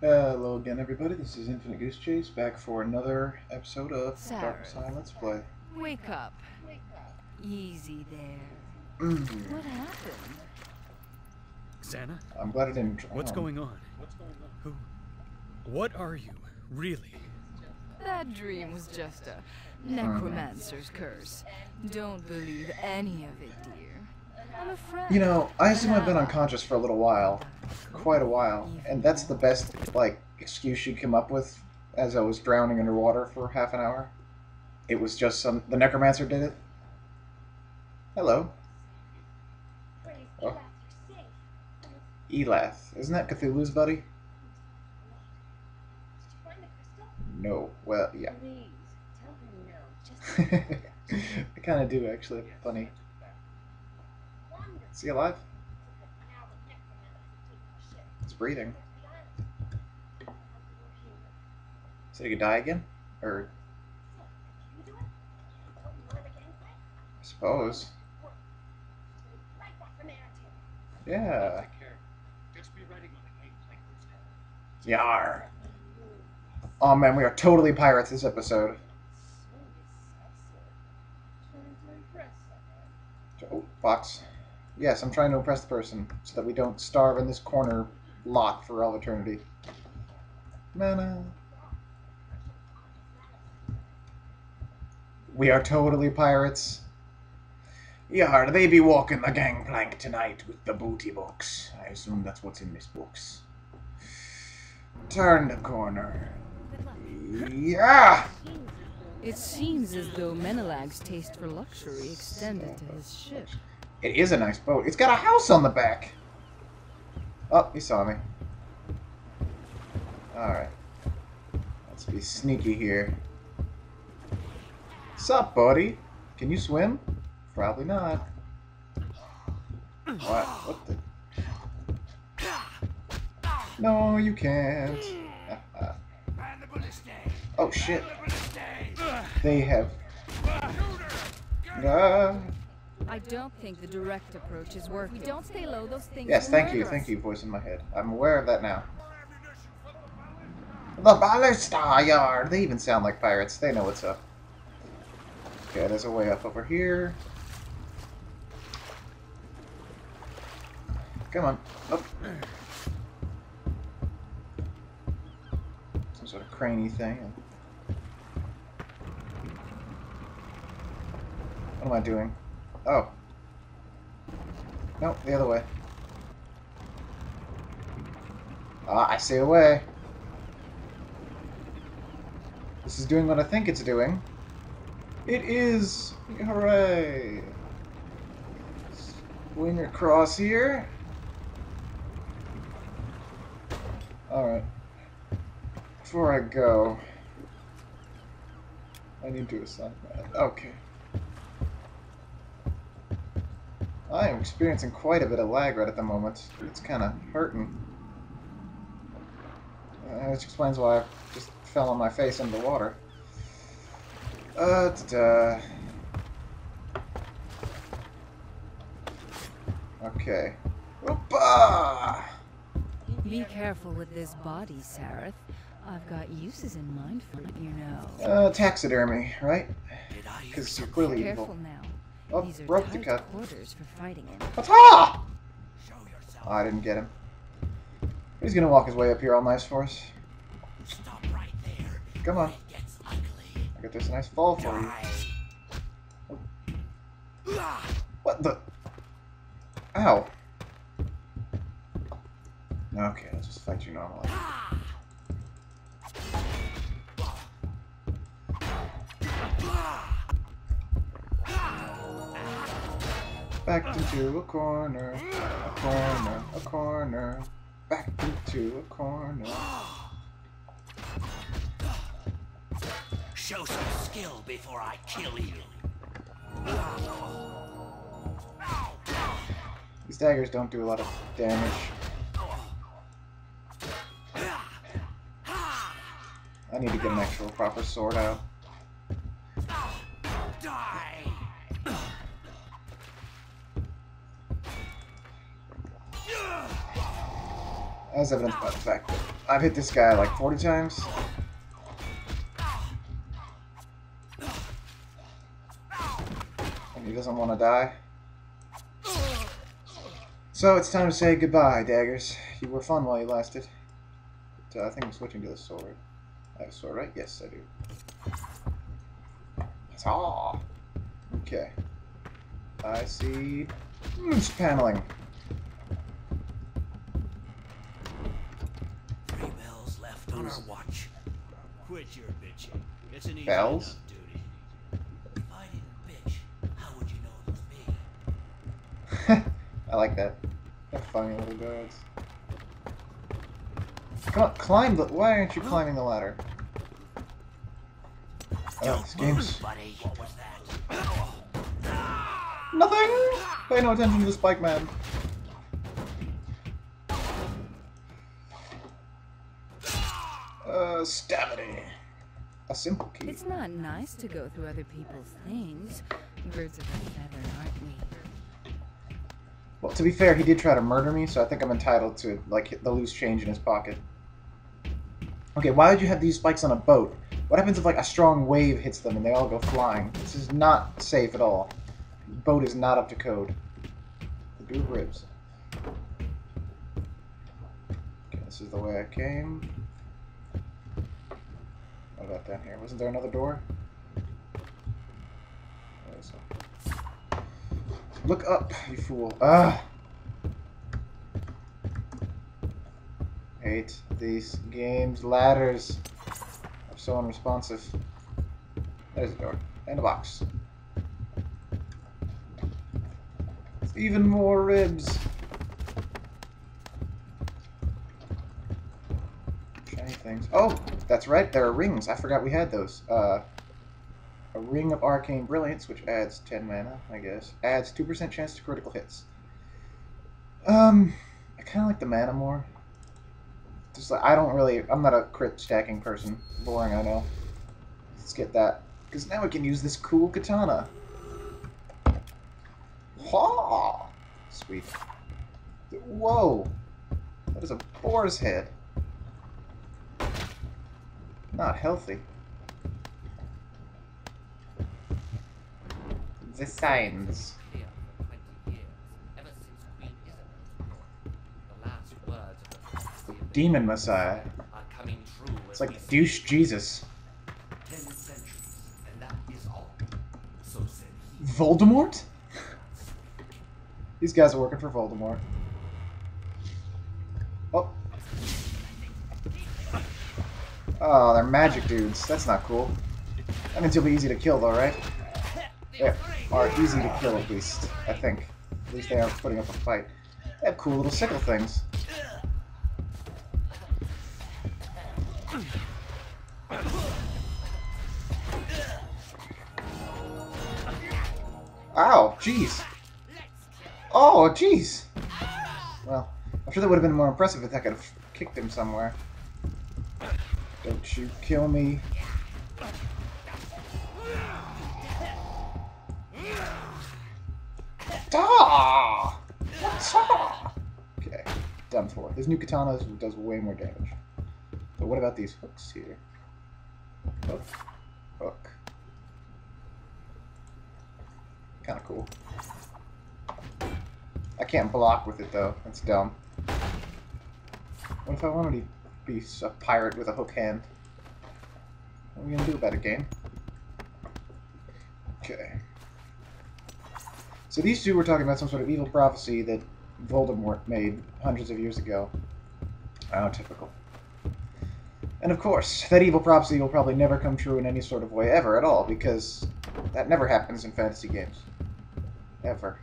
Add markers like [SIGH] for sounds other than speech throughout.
Hello again, everybody. This is Infinite Goose Chase, back for another episode of Dark Sarah. Side Let's Play. Wake up. Easy there. Mm, What happened? Xana, I'm glad I didn't. drown. what's going on? Who? What are you, really? That dream was just a necromancer's curse. Don't believe any of it, dear. I'm a friend. You know, I assume I've been unconscious for a little while, quite a while, and that's the best like excuse she come up with. As I was drowning underwater for half an hour, it was just some. The necromancer did it. Hello, Oh. Elath. Isn't that Cthulhu's buddy? No. Well, yeah. Please, tell him no. Just [LAUGHS] I kind of do actually. Funny. Is he alive? He's breathing. So he could die again? Or I suppose. Yeah. Yar. Oh man, we are totally pirates this episode. Oh, box. Yes, I'm trying to impress the person so that we don't starve in this corner lot for all eternity. Mana. We are totally pirates. Yar, they be walking the gangplank tonight with the booty books. I assume that's what's in this box. Turn the corner. Yeah! It seems as though Menelag's taste for luxury extended to his ship. It is a nice boat. It's got a house on the back. Oh, he saw me. Alright. Let's be sneaky here. Sup, buddy? Can you swim? Probably not. What? What the? No, you can't. [LAUGHS] oh, shit. They have... Ah. I don't think the direct approach is working. We don't stay low, those things Yes, thank you, murder thank you, voice in my head. I'm aware of that now. The ballista yard! They even sound like pirates. They know what's up. Okay, there's a way up over here. Come on. Up. Some sort of craney thing. What am I doing? Oh. Nope, the other way. Ah, I see a way. This is doing what I think it's doing. It is! Hooray! Swing across here. Alright. Before I go, I need to assign that. Okay. I am experiencing quite a bit of lag right at the moment. It's kind of hurting. Uh, which explains why I just fell on my face into the water. Uh, da Okay. Opa! Be careful with this body, Sareth. I've got uses in mind for it, you know. Uh, taxidermy, right? Because you're clearly Careful evil. now. Oh, These are rope tight cut. quarters for fighting in. Ata! Oh, ah, I didn't get him. He's gonna walk his way up here all nice for us. Stop right there. Come on. It gets ugly. I got this nice fall for you. Oh. What the? Ow. Okay, I'll just fight you normally. Into a corner, a corner, a corner. Back into a corner. Show some skill before I kill you. These daggers don't do a lot of damage. I need to get an actual proper sword out. As evidenced by the fact that I've hit this guy like 40 times. And he doesn't want to die. So it's time to say goodbye, daggers. You were fun while you lasted. But, uh, I think I'm switching to the sword. I have a sword, right? Yes, I do. Ah. Okay. I see. It's paneling. On our watch. Quit your bitching. It's an easy Bells? duty. If I didn't bitch, how would you know it was me? [LAUGHS] I like that. They're funny little guards. Come on, climb the. Why aren't you climbing the ladder? Oh, this game's. buddy. What was that? Nothing! Pay no attention to the spike man. A simple key. It's not nice to go through other people's things. Birds of a feather, aren't we? Well, to be fair, he did try to murder me, so I think I'm entitled to, like, hit the loose change in his pocket. Okay, why would you have these spikes on a boat? What happens if, like, a strong wave hits them and they all go flying? This is not safe at all. The boat is not up to code. The do ribs. Okay, this is the way I came. About down here? Wasn't there another door? Look up, you fool. Ah! Hate these games. Ladders are so unresponsive. There's a door. And a box. Even more ribs. Shiny things. Oh, that's right. There are rings. I forgot we had those. Uh, a ring of arcane brilliance, which adds 10 mana, I guess. Adds 2% chance to critical hits. Um, I kind of like the mana more. Just like, I don't really, I'm not a crit stacking person. Boring, I know. Let's get that. Because now we can use this cool katana. Ha! Sweet. Whoa! That is a boar's head. Not healthy. The signs. here for 20 years, ever since Queen Isabel. The last words of the healthy. the Demon Messiah. It's like douche Jesus. Voldemort? [LAUGHS] These guys are working for Voldemort. Oh, they're magic dudes. That's not cool. That means you'll be easy to kill, though, right? They are easy to kill, at least. I think. At least they aren't putting up a fight. They have cool little sickle things. Ow, jeez. Oh, jeez. Well, I'm sure that would have been more impressive if I could have kicked him somewhere. Don't you kill me. Ah! Okay, done for. This new katana does way more damage. But what about these hooks here? Hook. Hook. Kind of cool. I can't block with it though. That's dumb. What if I wanted to be a pirate with a hook hand? What are we gonna do about it, game? Okay. So these two were talking about some sort of evil prophecy that Voldemort made hundreds of years ago. Oh, typical. And of course, that evil prophecy will probably never come true in any sort of way ever at all, because that never happens in fantasy games. Ever.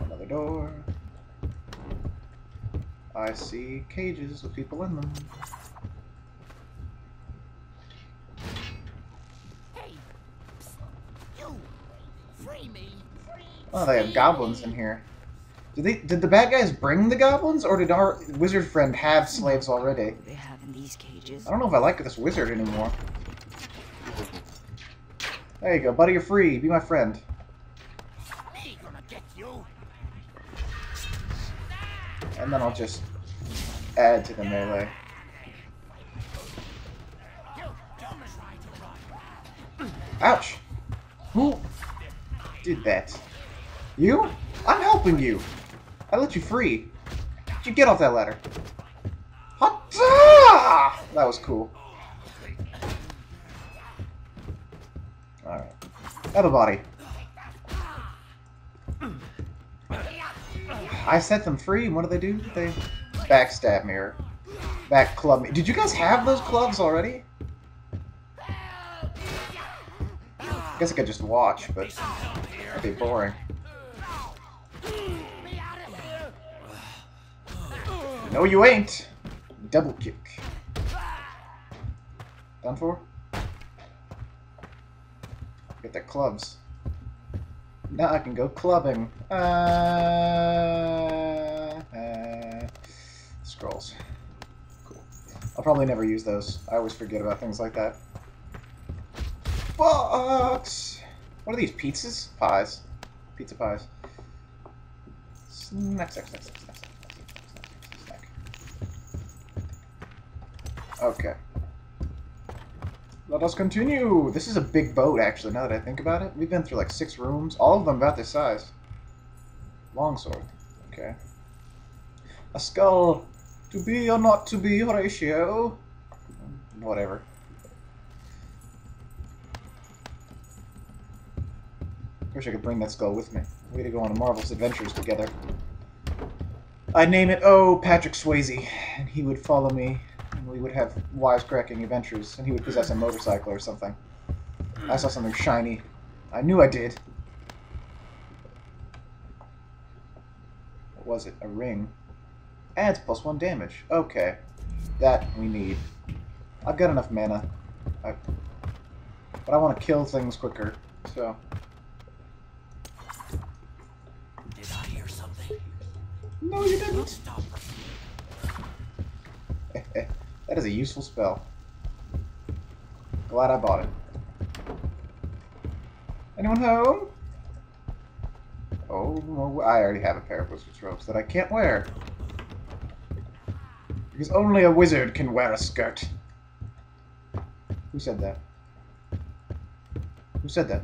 Another door. I see cages with people in them. Hey! Psst. You! Free me! Free Oh, they have goblins in here. Did they? Did the bad guys bring the goblins, or did our wizard friend have slaves already? They have in these cages? I don't know if I like this wizard anymore. There you go, buddy. You're free. Be my friend. And then I'll just add to the melee. Ouch! Who did that? You? I'm helping you! I let you free. You get off that ladder? That was cool. Alright. Everybody. I set them free, and what do they do? They backstab me or back club me. Did you guys have those clubs already? I guess I could just watch, but that'd be boring. No, you ain't. Double kick. Done for? Get the clubs. Now I can go clubbing. Uh, uh, scrolls. Cool. I'll probably never use those. I always forget about things like that. Box! What are these, pizzas? Pies. Pizza pies. Snack, snack, snack, snack, snack, snack, snack, snack. Okay. Let us continue. This is a big boat, actually, now that I think about it. We've been through like six rooms, all of them about this size. Longsword. Okay. A skull. To be or not to be Horatio. Whatever. Wish I could bring that skull with me. We to go on a marvelous adventures together. I'd name it, oh, Patrick Swayze, and he would follow me, would have wisecracking adventures, and he would possess a motorcycle or something. I saw something shiny. I knew I did. What was it? A ring. Adds plus one damage. Okay. That we need. I've got enough mana. I, but I want to kill things quicker, so... Did I hear something? No, you didn't! Stop. That is a useful spell. Glad I bought it. Anyone home? Oh, I already have a pair of wizard's robes that I can't wear. Because only a wizard can wear a skirt. Who said that? Who said that?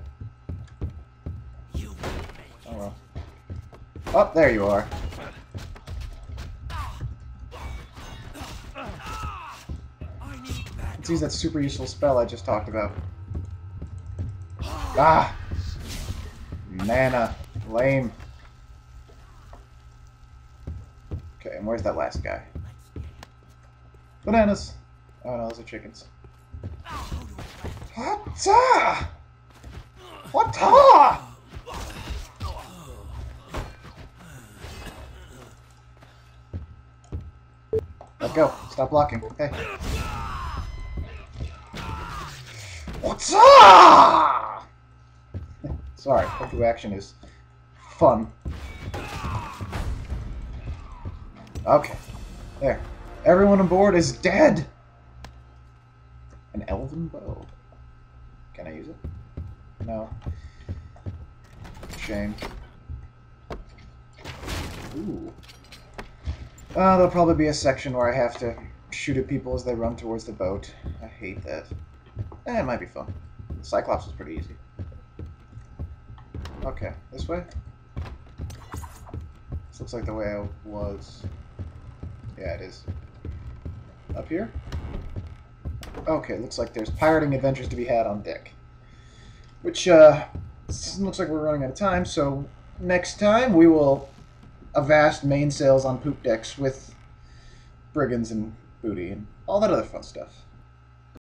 You Oh well. Oh, there you are. Let's use that super useful spell I just talked about. Ah! Mana. Lame. Okay, and where's that last guy? Bananas! Oh no, those are chickens. What? What? Let go. Stop blocking. Hey. Up? Sorry, Hoku action is fun. Okay. There. Everyone on board is dead! An elven bow. Can I use it? No. Shame. Ooh. Uh, there'll probably be a section where I have to shoot at people as they run towards the boat. I hate that. Eh, it might be fun. Cyclops was pretty easy. Okay, this way? This looks like the way I was. Yeah, it is. Up here? Okay, looks like there's pirating adventures to be had on deck. Which, uh, looks like we're running out of time, so next time we will avast mainsails on poop decks with brigands and booty and all that other fun stuff.